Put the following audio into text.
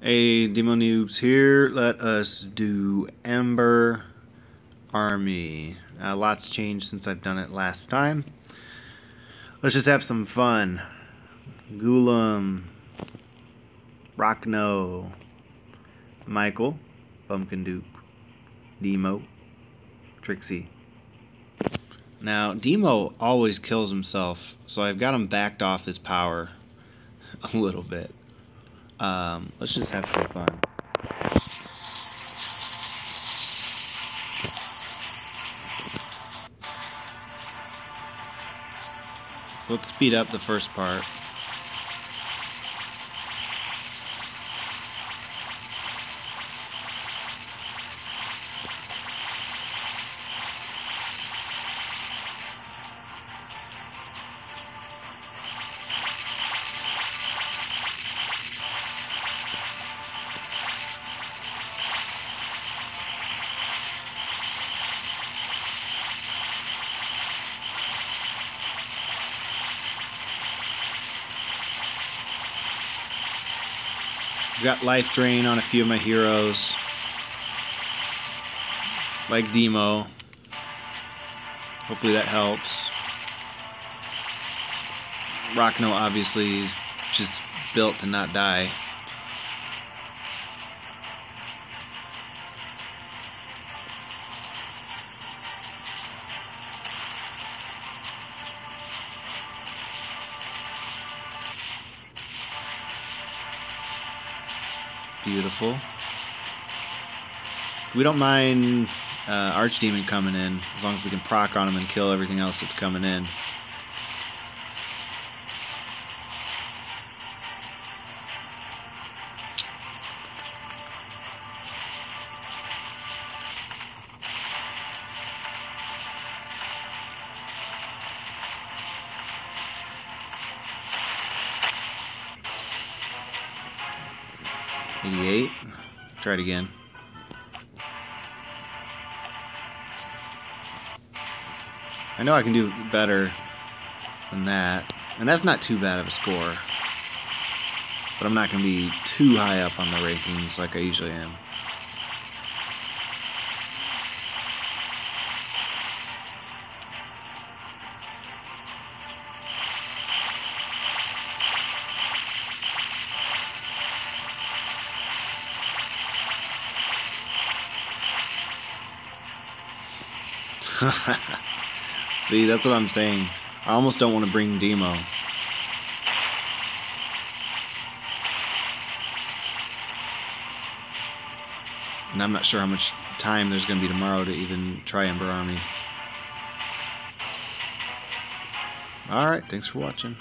Hey, Demo Noobs here. Let us do Ember Army. A lot's changed since I've done it last time. Let's just have some fun. Gulam, Rockno, Michael, Pumpkin Duke, Demo, Trixie. Now, Demo always kills himself, so I've got him backed off his power a little bit. Um, let's just have some fun. Let's speed up the first part. Got life drain on a few of my heroes. Like Demo. Hopefully that helps. Rockno obviously is just built to not die. Beautiful. We don't mind uh, Archdemon coming in, as long as we can proc on him and kill everything else that's coming in. Eighty-eight. Try it again. I know I can do better than that. And that's not too bad of a score. But I'm not going to be too high up on the rankings like I usually am. See, that's what I'm saying. I almost don't want to bring Demo. And I'm not sure how much time there's going to be tomorrow to even try Ember Army. Alright, thanks for watching.